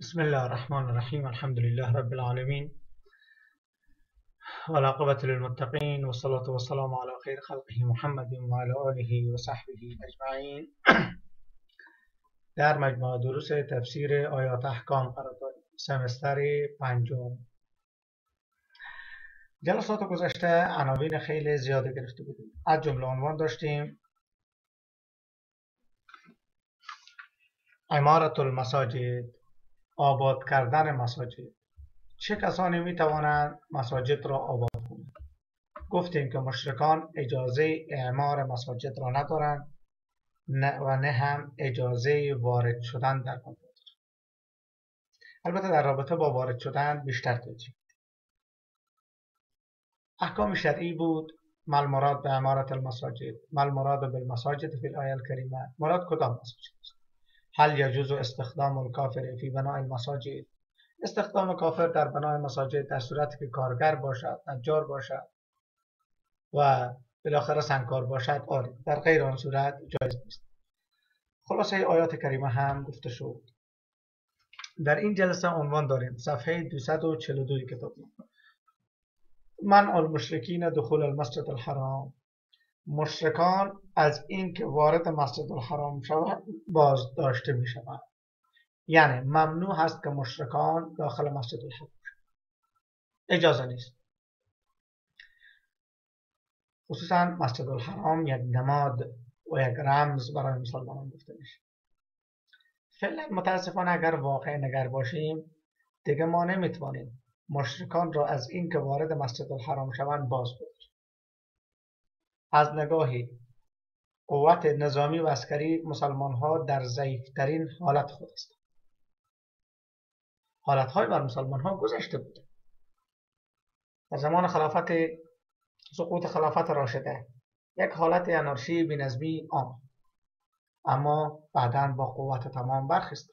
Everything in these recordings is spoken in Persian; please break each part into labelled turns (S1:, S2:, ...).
S1: بسم الله الرحمن الرحيم الحمد لله رب العالمين والعاقبة للمتقين والصلاة والسلام على خير خلقه محمد وعلى آله وصحبه أجمعين در مجموعه دروس تفسیر آیات احکام قرار داریم سمستر پنجم جلسات گذشته عناوین خیلی زیاده گرفته بودیم از جمله عنوان داشتیم امارت المساجد آباد کردن مساجد. چه کسانی می توانند مساجد را آباد کنند؟ گفتیم که مشرکان اجازه اعمار مساجد را ندارند و نه هم اجازه وارد شدن در آن البته در رابطه با وارد شدن بیشتر توضیح احکام شرعی بود مال مراد به امارت المساجد مال مراد بالمساجد فی الآیه الکریمه. مراد کدام مساجد است؟ هل یجوز استخدام الکافر فی بناء المساجد؟ استخدام کافر در بنای مساجد در صورتی که کارگر باشد نجار باشد و بالاخره سنگکار باشد آری. در غیر آن صورت جایز نیست. خلاصه آیات کریمه هم گفته شد. در این جلسه عنوان داریم. صفحه 242 کتاب. من المشرکین دخول المسجد الحرام. مشرکان از اینکه وارد مسجد الحرام شود باز داشته می شود یعنی ممنوع هست که مشرکان داخل مسجد الحرام اجازه نیست. خصوصا مسجد الحرام یک نماد و یک رمز برای مسلمانان گفته میشه. فعلا متاسفانه اگر واقع نگر باشیم دیگه ما نمی‌توانیم مشرکان را از اینکه وارد مسجد الحرام شوند باز بداریم از نگاهی. قوت نظامی و عسکری مسلمان ها در ضعیفترین حالت خود است. حالت های بر مسلمان ها گذشته بوده. در زمان خلافت سقوط خلافت راشده یک حالت انارشی بینظمی آمد اما بعدا با قوت تمام برخست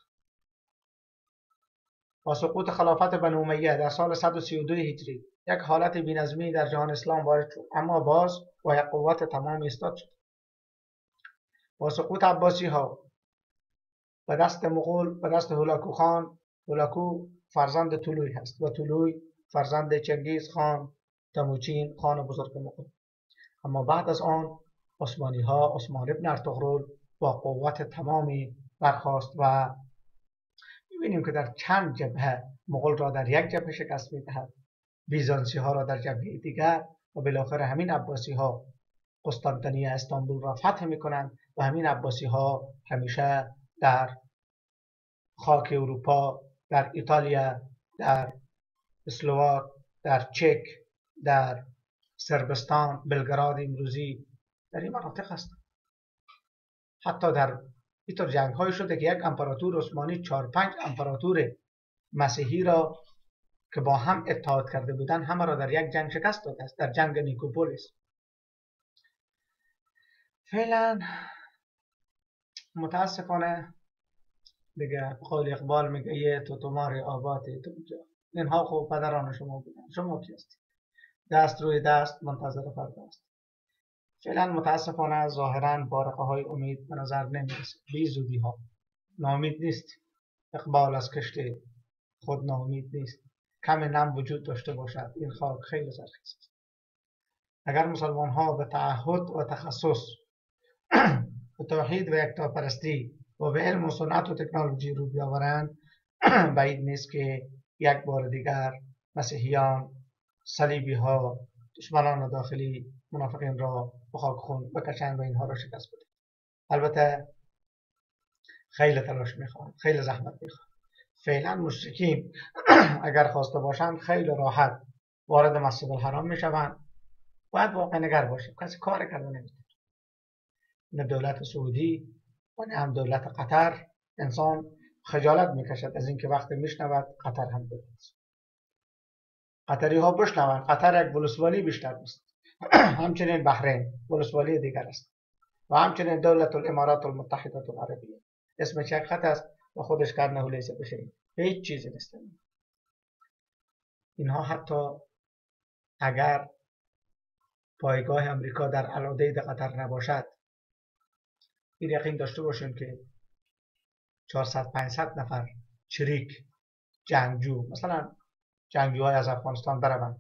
S1: با سقوط خلافت بنو امیه در سال 132 هجری یک حالت بینظمی در جهان اسلام وارد شد. اما باز با یک قوت تمام ایستاد شد. با سقوط عباسی ها به دست مغول به دست هولاکو خان هولاکو فرزند طلوی هست و طلوی فرزند چنگیز خان تموچین خان بزرگ مغول. اما بعد از آن عثمانی ها عثمان ابن ارطغرل با قوت تمامی برخواست و می‌بینیم که در چند جبهه مغول را در یک جبهه شکست می‌دهد. بیزانسی ها را در جبهه دیگر و بالاخره همین عباسی ها قسطنطنیه استانبول را فتح می‌کنند و همین عباسی ها همیشه در خاک اروپا در ایتالیا در اسلواک در چک در سربستان بلگراد امروزی در این مناطق هستند. حتی در اینطور جنگ های شده که یک امپراتور عثمانی چهار پنج امپراتور مسیحی را که با هم اتحاد کرده بودند همه را در یک جنگ شکست داده است در جنگ نیکوپولیس. فعلا متاسفانه دیگه قول اقبال میگه یه تو تمار آباتی تو اینها خوب پدران شما بودن. شما کی هستید دست روی دست منتظر فردا است. فعلا متاسفانه ظاهرا بارقه های امید به نظر نمی‌رسه. بی زودی ها. نامید نیست. اقبال از کشت خود نامید نیست. کم نم وجود داشته باشد. این خاک خیلی زرخیز است. اگر مسلمان ها به تعهد و تخصص به توحید و یکتاپرستی و به علم و سنت و تکنولوژی رو بیاورند بعید نیست که یک بار دیگر مسیحیان صلیبی ها دشمنان داخلی منافقین را به خاک خون بکشند و اینها را شکست بدهند. البته خیلی تلاش می‌خواد خیلی زحمت می‌خواد فعلا مشرکین اگر خواسته باشند خیلی راحت وارد مسجد الحرام می‌شوند. باید واقع نگر باشیم کسی کار کرده نمی‌تونه. نه دولت سعودی و نه هم دولت قطر. انسان خجالت می‌کشد از اینکه وقتی میشنود قطر هم دولت قطری ها بشنوند. قطر یک ولسوالی بیشتر نیست. همچنین بحرین ولسوالی دیگر است. و همچنین دولت الامارات المتحده العربیه. اسم یک خط است. و خودش کرنه لیس بشه هیچ چیزی نیست اینها حتی اگر پایگاه امریکا در علادید قطر نباشد این یقین داشته باشیم که 400 500 نفر چریک جنگجو مثلا جنگجوهای از افغانستان بروند.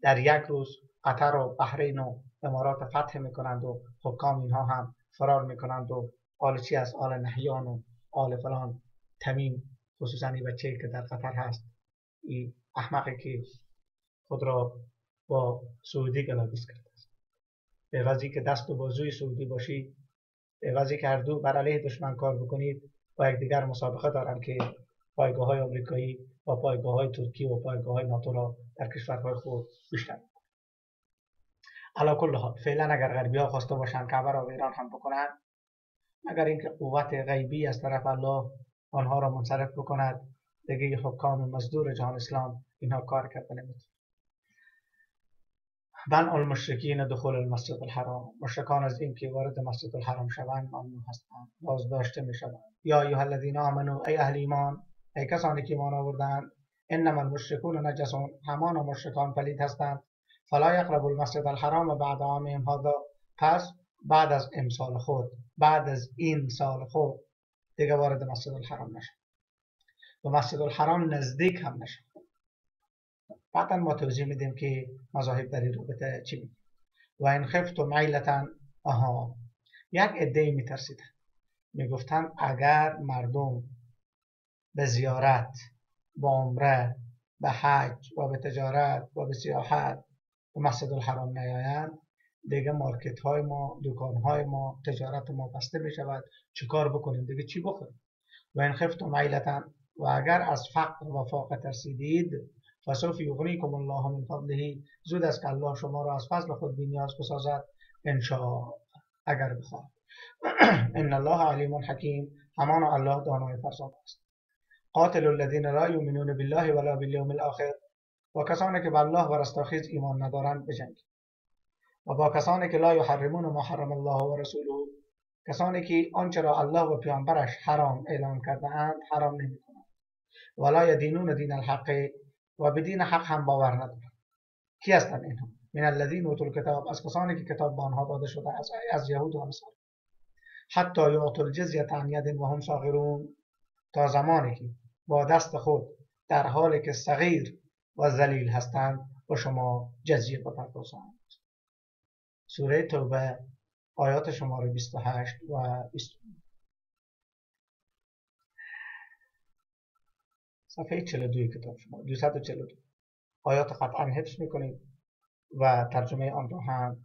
S1: در یک روز قطر و بحرین و امارات فتح می‌کنند و حکام اینها هم فرار می‌کنند و آل از آل نحیان و آل فلان تمیم خصوصا این بچه که در قطر هست این احمقی که خود را با سعودی گلاویز کرده است. به وضعی که دست و بازوی سعودی باشی به وضعی که هر دو بر علیه دشمن کار بکنید با دیگر مسابقه دارند که پایگاه های آمریکایی با پایگاه های ترکی و پایگاه های ناتو را در کشورهای خود بیشتر علا کل حال فعلا اگر غربی ها خواسته باشند کعبه را ایران هم بکنند اگر اینکه قوت غیبی از طرف الله آنها را منصرف بکند دیگه حکام مزدور جهان اسلام اینها کار کرده نمی‌تونه. من المشرکین دخول المسجد الحرام. مشرکان از اینکه وارد مسجد الحرام شوند ممنوع هستند بازداشته می شوند یا ایها الذین آمنو ای اهل ایمان ای کسانی که ایمان آوردند انما المشرکون نجسون. همان مشرکان پلید هستند. فلا یقرب المسجد الحرام بعد عامهم هذا. پس بعد از امسال خود بعد از این سال خود دیگه وارد مسجد الحرام نشد و مسجد الحرام نزدیک هم نشد بعدا ما توضیح میدیم که مذاهب در این رابطه چی میگه و این خفت و معیلتا آها. یک عده میترسیدن. می‌گفتن اگر مردم به زیارت با عمره به حج و به تجارت و به سیاحت به مسجد الحرام نیایند دیگه مارکت های ما دکان های ما تجارت ما بسته می شود چیکار بکنیم؟ دیگه چی بخوریم؟ و این خفت و معیلتا و اگر از فقر و فاقه ترسیدید فسوف یغنیکم الله من فضله. زود است که الله شما را از فضل خود بینیاز بسازد انشاء اگر بخواد ان الله علیم حکیم. همان الله دانای فرزانه است. قاتل الذین لا یؤمنون بالله ولا بالیوم الاخر. و کسانی که به الله و رستاخیز ایمان ندارند بجنگید. و با کسانی که لا یحرمون ما حرم الله و رسوله کسانی که آنچه را الله و پیامبرش حرام اعلام کرده اند حرام نمی کنند ولا یدینون دین الحق و به دین حق هم باور ندارند. کی هستند اینها؟ من الذین اوتوا الکتاب از کسانی که کتاب به آنها داده شده از از یهود و نصارا. حتی یعطوا الجزیه عن ید و هم صاغرون تا زمانی که با دست خود در حالی که صغیر و ذلیل هستند و شما جزیه بپردازند سوره توبه آیات شماره 28 و 29 صفحه 42 کتاب شما 242 آیات قطعا حفظ می‌کنید و ترجمه آن را هم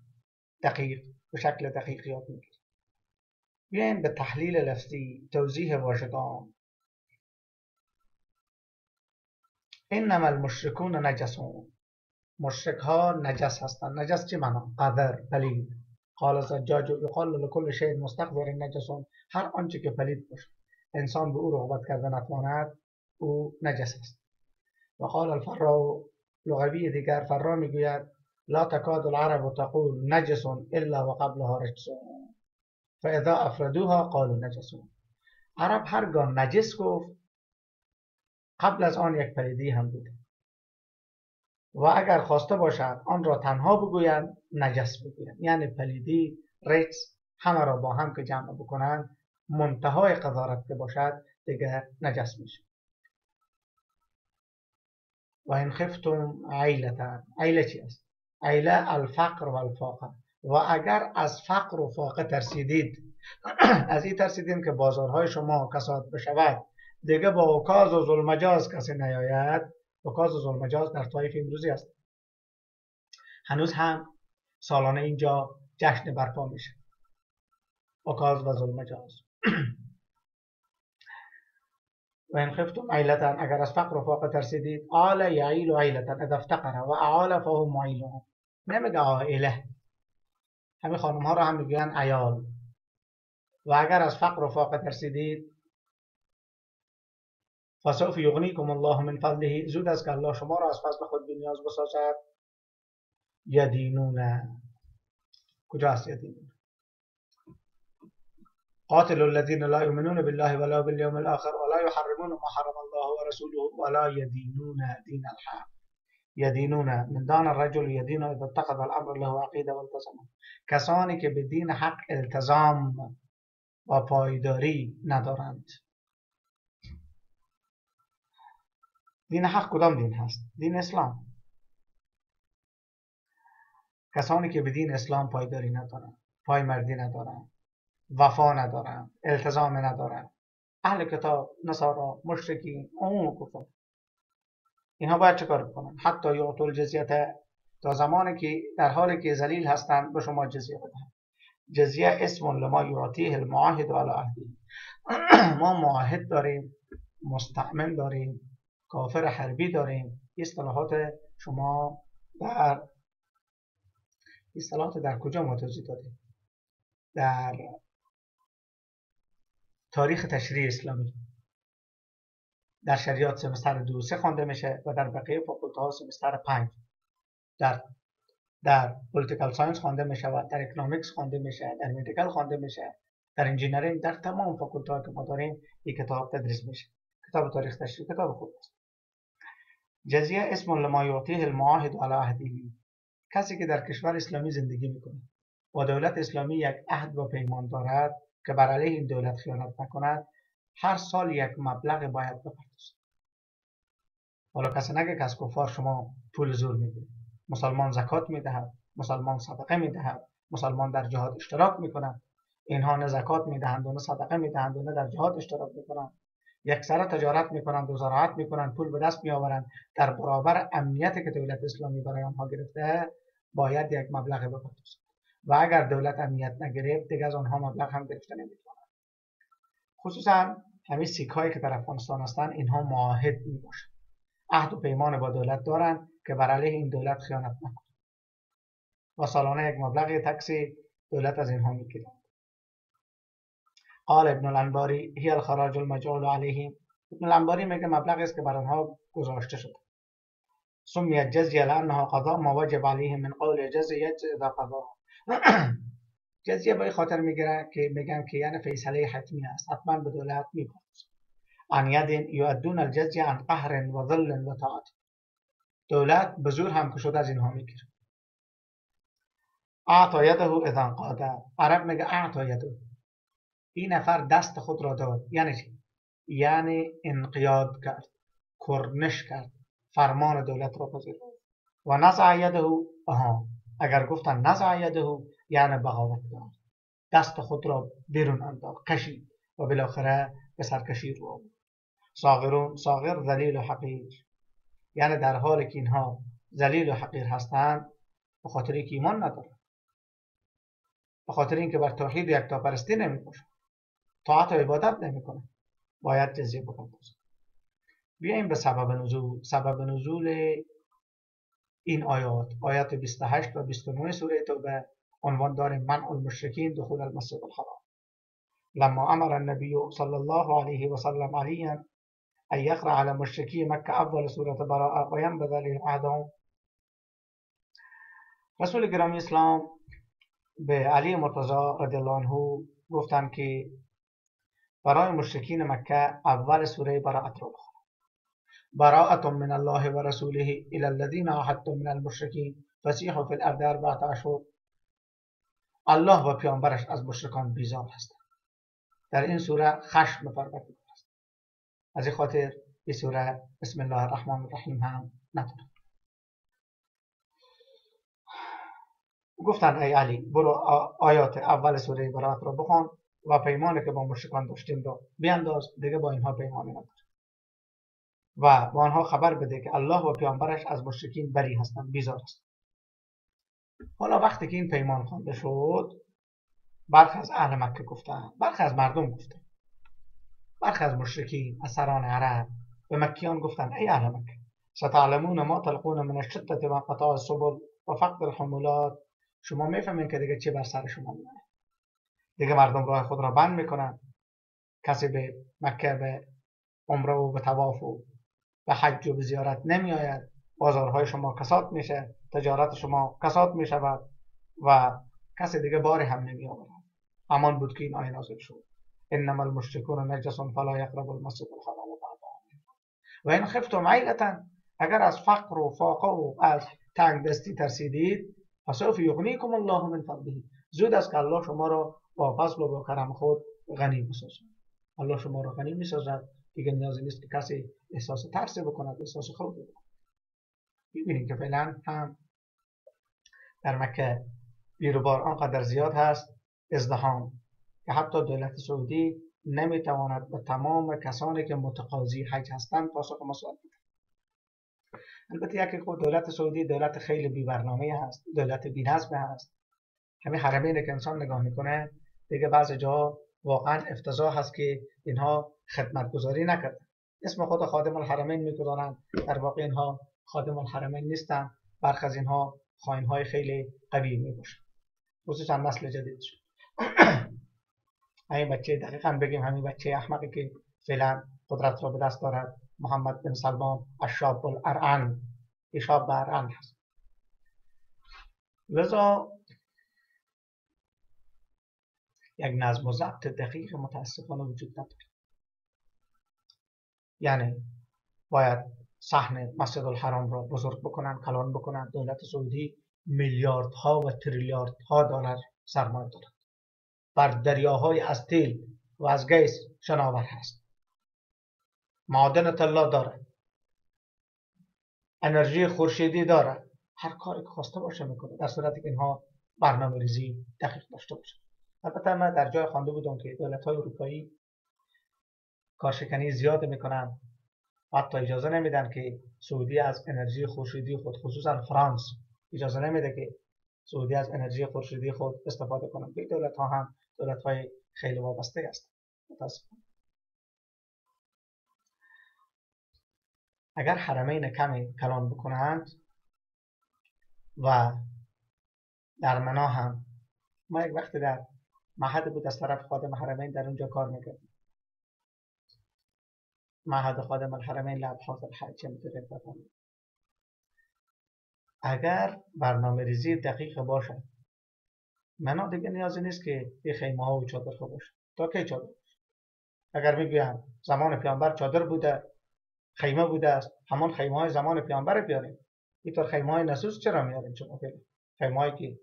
S1: دقیق به شکل دقیق یاد می‌گیرید. بیایم به تحلیل لفظی توضیح واژگان. انما المشرکون نجسون. مشرک ها نجس هستند. نجس چی معنا قذر پلید. قال زجاج یقال لكل شیء مستقذر نجسون. هر آنچه که پلید باشه. انسان به او رغبت کرده نتواند او نجس است. و قال الفراء لغوی دیگر فرا می‌گوید لا تکاد العرب تقول نجس الا وقبلها رجس فاذا افردوها قالوا نجسون. عرب هرگاه نجس گفت قبل از آن یک پلیدی هم بوده و اگر خواسته باشد آن را تنها بگویند نجس بگویند. یعنی پلیدی ریتس همه را با هم که جمع بکنند منتهای قضارت که باشد دیگه نجس میشه. و این خفتم عیلتا. عیله چی است؟ عیله الفقر و الفاقه. و اگر از فقر و فاقه ترسیدید از این ترسیدیم که بازارهای شما کساد بشود دیگه با اوکاز و ظلمجاز کسی نیاید. اوکاز و ظلمجاز در طایف امروزی است. هنوز هم سالانه اینجا جشن برپا میشه. اوکاز و ظلمجاز و این خفتم عیلتا اگر از فقر و فاقه ترسیدید آل یعیل عیلتا اذا افتقر و اعال فهو معیلون نمیگه عائله همین خانم ها را هم می‌گوین عیال. و اگر از فقر و فاقه ترسیدید فسوف یغنیکم الله من فضله. زود است که الله شما را از فضل خود نیاز بسازد. یدینون کجاست یدینون قاتل الذين لا يؤمنون بالله ولا باليوم الآخر ولا يحرمون ما حرم الله ورسوله ولا يدينون دين الحق. يدينون من دان الرجل يدين اذا اتخذ الامر له عقیده والتزم. کسانی که به حق التزام و پایداری ندارند. دین حق کدام دین هست؟ دین اسلام. کسانی که به دین اسلام پایداری ندارن پای مردی ندارن وفا ندارن التزام ندارن. اهل کتاب نصارا مشرکین عموم کفر اینها باید کار بکنن حتی یعطوا الجزیت تا زمانی که در حالی که ذلیل هستند به شما جزیه بدهند جزیه اسم لما یعطیه المعاهد عهدی ما معاهد داریم مستأمن داریم. کافر حربی داریم. اصطلاحات شما در اصطلاحات در کجا ما توضیح دادیم؟ در تاریخ تشریع اسلامی. در شریعت سمستر دو سه خوانده میشه و در بقیه فاکولته ها سمستر پنج. در در political science خوانده میشه و در economics خوانده میشه در medical خوانده میشه. در engineering در تمام فاکولته که ما داریم این کتاب تدریس میشه. کتاب تاریخ تشریع کتاب خوب است. جزیه اسم لما یعطیه المعاهد علی عهده کسی که در کشور اسلامی زندگی می‌کنه و دولت اسلامی یک عهد و پیمان دارد که بر علیه این دولت خیانت نکند. هر سال یک مبلغ باید بپردازد. حالا کسی نگه که از کفار شما پول زور می‌دید مسلمان زکات می‌دهد. مسلمان صدقه می‌دهد. مسلمان در جهاد اشتراک می‌کند. اینها نه زکات می‌دهند و نه صدقه می‌دهند و نه در جهاد اشتراک می‌کنند. یک سره تجارت می‌کنند و زراعت می‌کنند پول به دست میآورند. در برابر امنیتی که دولت اسلامی برای آنها گرفته باید یک مبلغ بپردازند و اگر دولت امنیت نگرفت دیگه از آنها مبلغ هم گرفته نمی‌توانند خصوصا همین سیک هایی که در افغانستان هستند اینها معاهد می عهد و پیمان با دولت دارند که بر علیه این دولت خیانت نکنند. و سالانه یک مبلغ تکسی دولت از اینها می‌گیرد. قال ابن الانباری هی الخراج المجعول علیهم ابن الانباری میگه مبلغی است که بر آنها گذاشته شده. سمیت جزیه لانها قضا ما وجب علیهم من قول جزیه اذا قضا. جزیه به خاطر می‌گیره که میگن که یعنی فیصله حتمی است. حتما به دولت می‌پردازه عن ید یؤدون الجزیه عن قهر و ظل و طاعت. دولت به هم که شده از اینها می‌گیره. اعطا یده اذا قاده. عرب میگه اعطا یده. این نفر دست خود را داد. یعنی چی؟ یعنی انقیاد کرد کرنش کرد فرمان دولت را پذیرفت و نزع یده آها اگر گفتن نزع یده یعنی بغاوت کرد. دست خود را بیرون انداخت کشید و بالاخره به سرکشی رو آورد. صاغرون صاغر ذلیل و حقیر. یعنی در حالی که اینها ذلیل و حقیر هستند به خاطر اینکه ایمان ندارند به خاطر اینکه بر توحید و یکتاپرستی نمی‌باشند طاعت و عبادت نمی‌کنه. باید جزیه بپردازه بیایم به سبب نزول. سبب نزول این آیات. آیات 28 و 29 سوره توبه. عنوان داریم منع المشرکین دخول المسجد الحرام. لما امر النبی صلی الله علیه و سلم علیا ان یقرأ على مشرکی مکه اول سوره براءه و ینبذ عهدهم رسول گرامی اسلام به علی مرتضی رضی الله عنه گفتن که برای مشرکین مکه اول سوره براعت رو بخونم. براعت من الله و رسوله الى الذين عاهدتم من المشرکین فسیحوا فی الارض اربعه اشهر الله و پیامبرش از مشرکان بیزار هستند. در این سوره خشم پرورده است از این خاطر این سوره بسم الله الرحمن الرحیم هم نداره گفتن ای علی برو آیات اول سوره برات رو بخون. و پیمانی که با مشرکان داشتیم رو بیانداز دیگه با اینها پیمانی نداره و با آنها خبر بده که الله و پیامبرش از مشرکین بری هستند بیزار هستند. حالا وقتی که این پیمان خوانده شد برخی از اهل مکه گفتن برخی از مردم گفتن برخی از مشرکین از سران عرب به مکیان گفتن ای اهل مکه ستعلمون ما تلقون من الشدة و قطاع السبل و فقد الحمولات. شما می‌فهمین که دیگه چه بر سر شما میاد دیگه مردم راه خود را بند می‌کنن. کسی به مکه به عمره و به تواف و به حج و به زیارت نمی آید بازارهای شما کسات میشه تجارت شما کسات می‌شود و کسی دیگه باری هم نمی آورد امان بود که این آیه نازل شد. انما المشركون نجس فلا يقرب المسجد الحرام و این خفتم عیلتا اگر از فقر و فاقه و از تنگ دستی ترسیدید فسوف یغنیکم الله من فضله. زود است که الله شما را با فضل و با کرم خود غنی بسازد الله شما را غنی می‌سازد. دیگه نیازی نیست که کسی احساس ترس بکند احساس خوف بکند. ببینید که فعلا هم در مکه بیروبار آنقدر زیاد هست ازدهام که حتی دولت سعودی نمی‌تواند به تمام کسانی که متقاضی حج هستند پاسخ مسئول بدهد البته یکی خود دولت سعودی دولت خیلی بی برنامه هست دولت بی نظم هست. همین حرمین که انسان نگاه می‌کنه دیگه بعض جا واقعا افتضاح هست که اینها خدمت گذاری نکردن. اسم خود خادم الحرمین می‌گذارند در واقع اینها خادم الحرمین نیستن. برخ از اینها خواهین های خیلی قوی می باشن خصوصا نسل جدید شد. همین بچه دقیقا بگیم همین بچه احمقی که فعلا قدرت را به دست دارد. محمد بن سلمان الشاب الارعن شاب ارعن هست. لذا یک نظم و ضبط دقیق متاسفانه وجود نداره. یعنی باید صحن مسجد الحرام را بزرگ بکنن کلان بکنن دولت سعودی میلیاردها و تریلیاردها دلار سرمایه دارد. بر دریاهای از تیل و از گیس شناور هست. معادن طلا دارد انرژی خورشیدی دارد هر کاری که خواسته باشه می‌کنه. در صورتی که اینها برنامه ریزی دقیق داشته باشه. البته من در جای خوانده بودم که دولت های اروپایی کارشکنی زیاد می‌کنن حتی اجازه نمیدن که سعودی از انرژی خورشیدی خود خصوصا فرانس اجازه نمیده که سعودی از انرژی خورشیدی خود استفاده کنند. که دولت ها هم دولت های خیلی وابسته است. اگر حرمین کمی کلان بکنند و در منا هم ما یک وقت در معهد بود از طرف خادم حرمین در اونجا کار می‌کردیم معهد خادم الحرمین لابحاث الحج اگر برنامه ریزی دقیق باشد منا دیگه نیازی نیست که این خیمه ها و چادر ها باشه. تا کی چادر؟ اگر می‌گویم زمان پیامبر چادر بوده خیمه بوده است همان خیمه های زمان پیامبر بیاریم. اینطور خیمه های نسوس چرا میاریم شما؟ خیمه هایی که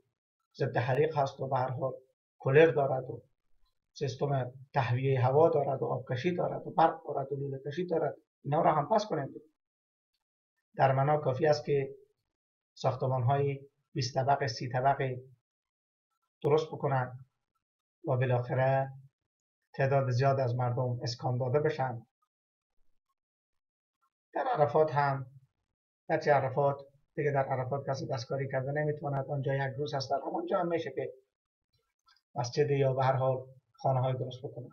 S1: ضد حریق هست و به هر حال کولر دارد و سیستم تهویه هوا دارد و آبکشی دارد و برق دارد و لوله کشی دارد. اینا را هم پس کنیم. در منا کافی است که ساختمان های 20 طبقه 30 طبقه درست بکنن و بالاخره تعداد زیاد از مردم اسکان داده بشن. در عرفات هم در عرفات؟ دیگه در عرفات کسی دستکاری کرده نمی‌تواند آنجا یک روز هست در همانجا هم میشه که مسجد یا به هر حال خانه های درست بکنن.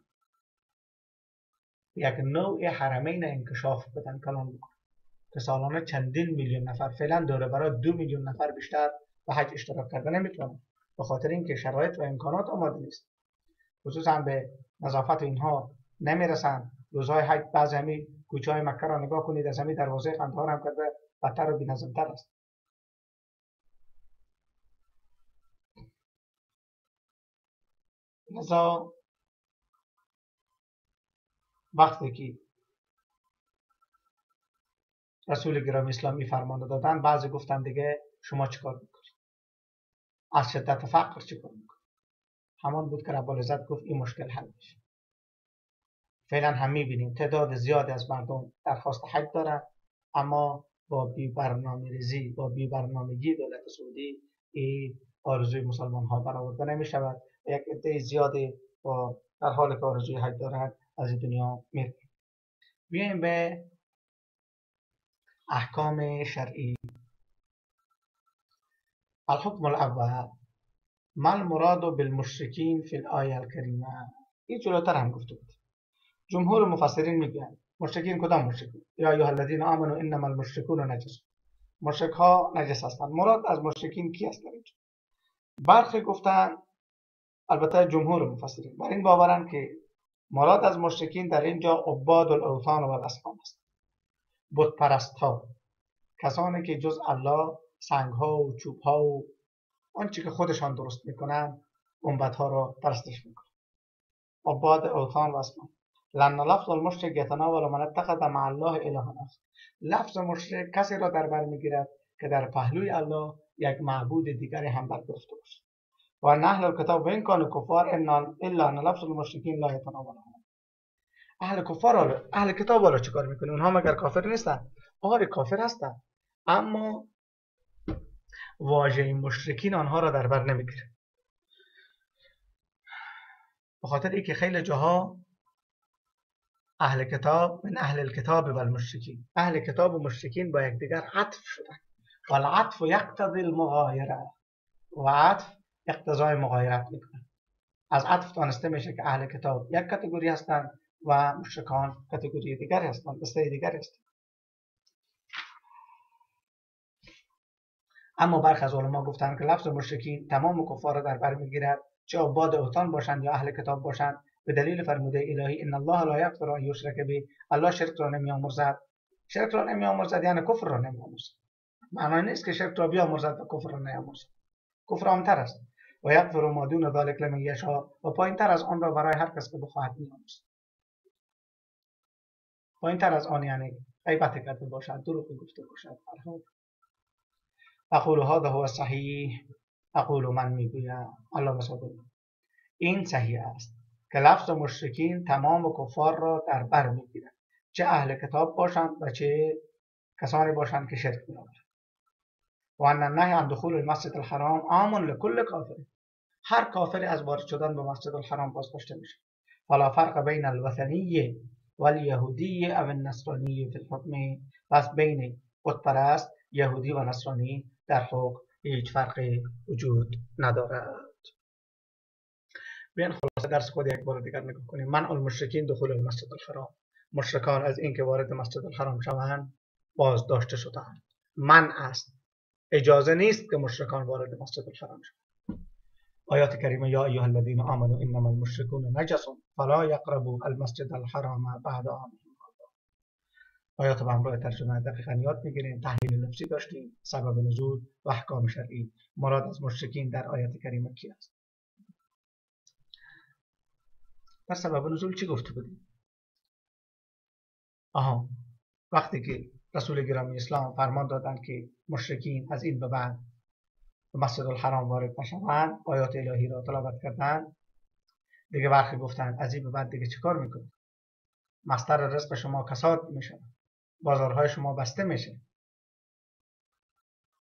S1: یک نوع حرمین انکشاف بدن کلان بکنن که سالانه چندین میلیون نفر فعلا دوره برای دو میلیون نفر بیشتر به حج اشتراک کرده نمی‌تونن به خاطر اینکه شرایط و امکانات آماده نیست. خصوصا به نظافت اینها نمی‌رسن. روزهای حج بعض همی کوچه های مکه را نگاه کنید از همی دروازه قندهار هم کرده بدتر و بینظمتر است. لذا وقتی که رسول گرامی اسلامی فرمان دادن بعضی گفتن دیگه شما چیکار می‌کنید از شدت فقر چیکار می‌کنید همان بود که رب العزت گفت این مشکل حل میشه. فعلا هم می‌بینیم تعداد زیادی از مردم درخواست حج دارن اما با بی برنامه ریزی با بی برنامگی دولت سعودی این آرزوی مسلمان ها برآورده نمی شود یک عده زیادی با در حال که آرزوی حج دارند از این دنیا میره بیایم به احکام شرعی. الحكم الاول. ما المراد بالمشركين في الآية الكريمة این جلوتر هم گفته بود. جمهور مفسرین میگن مشرکین کدام مشرکین؟ یا ایها الذین آمنوا انما المشركون نجس. مشرک ها نجس هستند. مراد از مشرکین کی هستند؟ برخی گفتن البته جمهور مفسرین. بر این باورن که مراد از مشرکین در اینجا عباد الاوثان و الاسنام است. بت ها کسانی که جز الله سنگ ها و چوب ها و آنچه که خودشان درست می‌کنن گنبد ها را پرستش می‌کنن عباد اوثان و اسنام لان لفظ المشرک یتناول من اتخذ مع الله الها است لفظ مشرک کسی را در بر می‌گیرد که در پهلوی الله یک معبود دیگری هم برگرفته باشد. و نحل الكتاب وإن كانوا كفار إلا أن لفظ المشركين لا يتناولهم اهل کفار اهل کتاب حالا چیکار می‌کنه اونها مگر کافر نیستن؟ آره کافر هستن. اما واژه مشرکین آنها را در بر نمی‌گیره. به خاطر اینکه خیلی جاها اهل کتاب من اهل الكتاب و المشرکین اهل کتاب و مشرکین با یکدیگر عطف شدن. و العطف یقتضی المغایره. و عطف اقتضای مغایرت می‌کنه. از عطف دانسته میشه که اهل کتاب یک کتگوری هستند و مشرکان کتگوری دیگر هستند دسته دیگر هستند. اما برخی از علما گفتند که لفظ مشرکین تمام کفار در بر می‌گیرد چه عباد اوتان باشند یا اهل کتاب باشند. به دلیل فرموده الهی ان الله لا یغفر ان یشرک به الله شرک را نمیآمرزد. شرک را نمیآمرزد یعنی کفر را نمیآمرزد. معنی نیست که شرک را بیامرزد و کفر را نیامرزد. کفر عامتر است. و یغفر ما دون ذلک لمن یشاء. و پایینتر از آن را برای هر کس که بخواهد میآمرزد پایینتر از آن یعنی غیبت کرده باشد دروغ گفته باشد. اقول هذا هو صحیح اقول من می‌گویم. الله مسابقه این صحیح است که لفظ مشرکین تمام کفار را در بر می‌گیرد چه اهل کتاب باشند و چه کسانی باشند که شرک میآورند. و ان النهی عن دخول المسجد الحرام عام لكل کافر هر کافری از وارد شدن به مسجد الحرام بازداشته میشه. فلا فرق بین الوثنی والیهودی او النصرانی فی الحکم. پس بین بتپرست یهودی و نصرانی در حکم هیچ فرقی وجود ندارد. بیان خلاصه درس خود یک بار دیگر نگاه کنیم. من المشرکین دخول المسجد الحرام. مشرکان از اینکه وارد مسجد الحرام شوند بازداشته شدند. من است. اجازه نیست که مشرکان وارد مسجد الحرام شوند. آیات کریمه یا ایها الذین آمنوا انما المشركون نجس فلا يقربوا المسجد الحرام بعد عامهم آیات به همراه ترجمه دقیقا یاد می‌گیریم تحلیل لفظی داشتیم. سبب نزول و احکام شرعی. مراد از مشرکین در آیات کریمه کی است؟ در سبب نزول چی گفته بودیم؟ آها وقتی که رسول گرامی اسلام فرمان دادند که مشرکین از این به بعد به مسجد الحرام وارد نشوند. آیات الهی را تلاوت کردند. دیگه برخی گفتند از این به بعد دیگه چیکار می‌کنید مستر رزق شما کساد میشه بازارهای شما بسته میشه.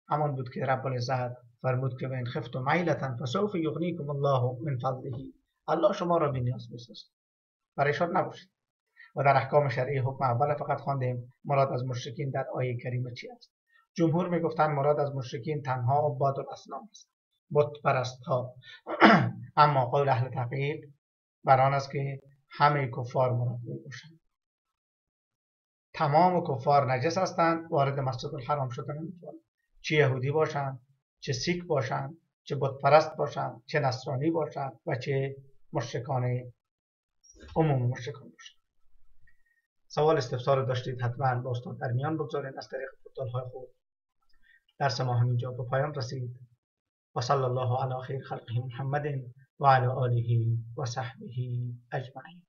S1: همان بود که رب العزت فرمود که این خفت و معیلتا فسوف یغنیکم الله من فضله. الله شما را بینیاز می‌سازد. پریشان نباشید. و در احکام شرعی حکم اول فقط خواندیم مراد از مشرکین در آیه کریمه چی است؟ جمهور می‌گفتند مراد از مشرکین تنها عباد الاسنام است بت پرست ها اما قول اهل تحقیق بر آن است که همه کفار مراد می‌باشند. تمام کفار نجس هستند وارد مسجد الحرام شدن نمی‌توانند چه یهودی باشند چه سیک باشند چه بت پرست باشند چه نصرانی باشند و چه مشرکان عموم مشرکان باشند. سوال استفسار داشتید حتما با استاد در میان بگذارید از طریق های خود. درس ما همینجا به پایان رسید. و صلی الله علی خیر خلقه محمد و علی آله و صحبه اجمعین.